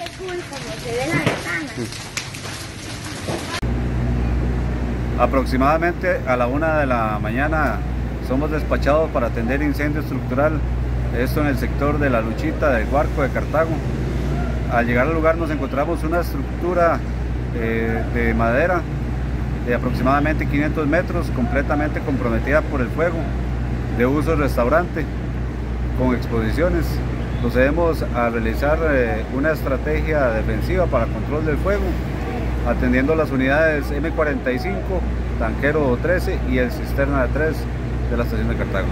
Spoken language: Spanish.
ventana. Aproximadamente a la una de la mañana somos despachados para atender incendio estructural, esto en el sector de la Luchita del Huarco de Cartago. Al llegar al lugar nos encontramos una estructura eh, de madera de aproximadamente 500 metros, completamente comprometida por el fuego, de uso restaurante, con exposiciones. Procedemos a realizar eh, una estrategia defensiva para control del fuego, atendiendo las unidades M45, tanquero 13 y el cisterna 3 de la estación de Cartago.